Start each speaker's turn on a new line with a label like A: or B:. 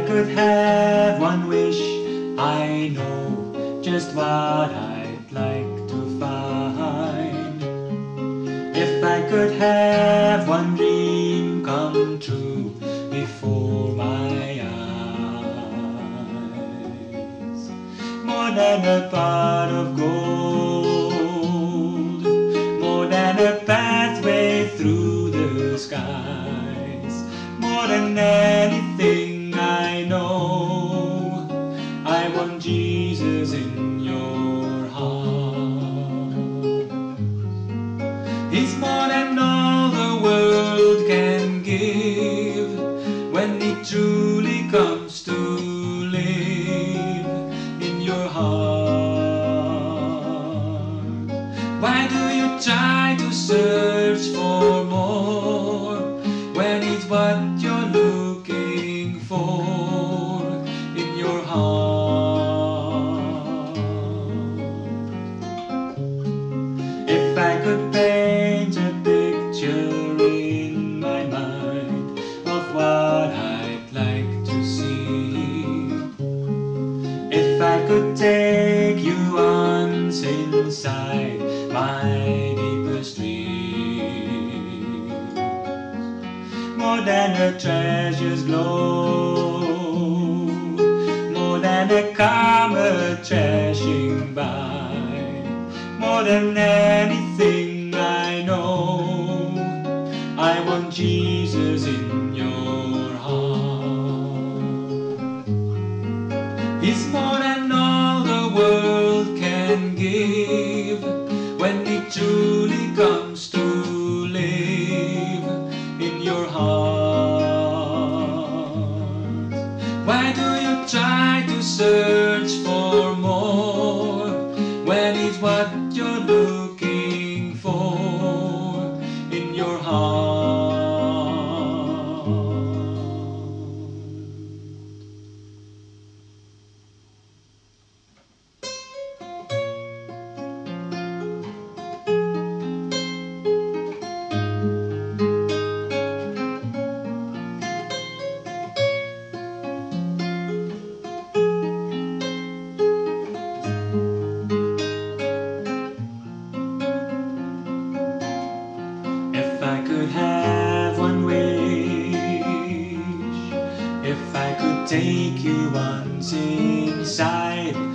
A: could have one wish, I know just what I'd like to find. If I could have one dream come true before my eyes, more than a pot of gold, more than a pathway through the skies, more than comes to live in your heart. Why do you try to search for more when it's what you're looking for in your heart? If I could paint could take you once inside my deepest dreams, more than a treasure's glow, more than a comet crashing by more than anything I know. I want Jesus in your heart. More truly comes to live in your heart. Why do you try to search for take you once inside